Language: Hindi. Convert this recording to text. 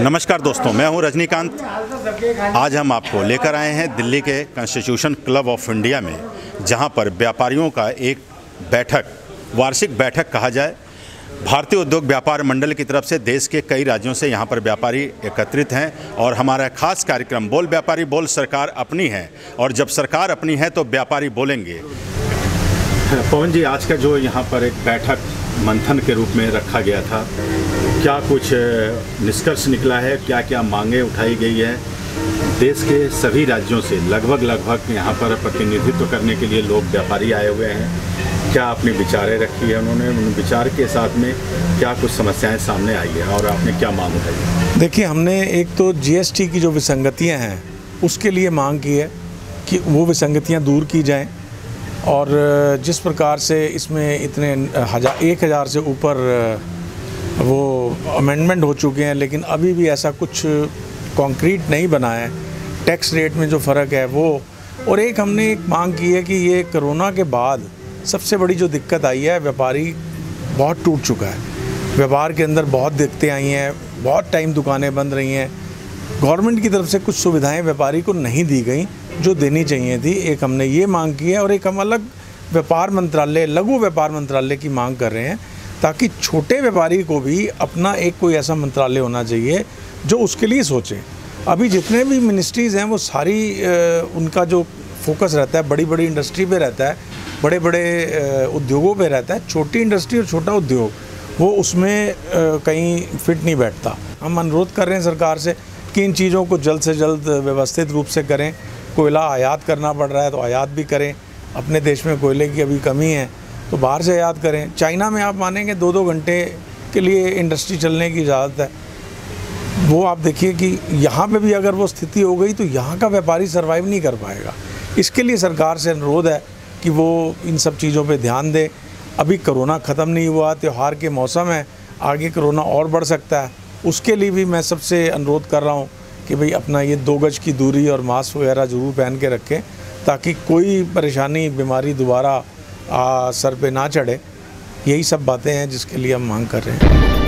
नमस्कार दोस्तों, मैं हूँ रजनीकांत। आज हम आपको लेकर आए हैं दिल्ली के कॉन्स्टिट्यूशन क्लब ऑफ़ इंडिया में, जहाँ पर व्यापारियों का एक बैठक, वार्षिक बैठक कहा जाए। भारतीय उद्योग व्यापार मंडल की तरफ़ से देश के कई राज्यों से यहाँ पर व्यापारी एकत्रित हैं और हमारा खास कार्यक्रम बोल व्यापारी बोल सरकार अपनी है और जब सरकार अपनी है तो व्यापारी बोलेंगे। पवन जी, आज का जो यहाँ पर एक बैठक मंथन के रूप में रखा गया था क्या कुछ निष्कर्ष निकला है? क्या क्या मांगे उठाई गई है? देश के सभी राज्यों से लगभग लगभग यहाँ पर प्रतिनिधित्व करने के लिए लोग व्यापारी आए हुए हैं। क्या अपनी विचारें रखी है उन्होंने? उन विचार के साथ में क्या कुछ समस्याएँ सामने आई है और आपने क्या मांग उठाई देखिए, हमने एक तो जीएसटी की जो विसंगतियाँ हैं, उसके लिए मांग की है कि वो विसंगतियाँ दूर की जाएँ और जिस प्रकार से इसमें इतने हज़ार, एक हज़ार से ऊपर वो अमेंडमेंट हो चुके हैं, लेकिन अभी भी ऐसा कुछ कॉन्क्रीट नहीं बना है। टैक्स रेट में जो फ़र्क है वो, और एक हमने एक मांग की है कि ये कोरोना के बाद सबसे बड़ी जो दिक्कत आई है, व्यापारी बहुत टूट चुका है। व्यापार के अंदर बहुत दिक्कतें आई हैं, बहुत टाइम दुकानें बंद रही हैं। गवर्नमेंट की तरफ़ से कुछ सुविधाएँ व्यापारी को नहीं दी गई, जो देनी चाहिए थी। एक हमने ये मांग की है, और एक हम अलग व्यापार मंत्रालय, लघु व्यापार मंत्रालय की मांग कर रहे हैं। ताकि छोटे व्यापारी को भी अपना एक कोई ऐसा मंत्रालय होना चाहिए जो उसके लिए सोचे। अभी जितने भी मिनिस्ट्रीज़ हैं, वो सारी उनका जो फोकस रहता है बड़ी बड़ी इंडस्ट्री पे रहता है बड़े बड़े उद्योगों पे रहता है, छोटी इंडस्ट्री और छोटा उद्योग, वो उसमें कहीं फिट नहीं बैठता। हम अनुरोध कर रहे हैं सरकार से कि इन चीज़ों को जल्द से जल्द व्यवस्थित रूप से करें। कोयला आयात करना पड़ रहा है तो आयात भी करें। अपने देश में कोयले की अभी कमी है तो बाहर से याद करें, चाइना में आप मानेंगे दो दो घंटे के लिए इंडस्ट्री चलने की इजाज़त है। वो आप देखिए कि यहाँ पे भी अगर वो स्थिति हो गई तो यहाँ का व्यापारी सर्वाइव नहीं कर पाएगा। इसके लिए सरकार से अनुरोध है कि वो इन सब चीज़ों पे ध्यान दे। अभी कोरोना ख़त्म नहीं हुआ, त्यौहार के मौसम है, आगे कोरोना और बढ़ सकता है। उसके लिए भी मैं सबसे अनुरोध कर रहा हूँ कि भाई अपना ये दो गज की दूरी और मास्क वगैरह ज़रूर पहन के रखें, ताकि कोई परेशानी, बीमारी दोबारा सर पे ना चढ़े। यही सब बातें हैं जिसके लिए हम मांग कर रहे हैं।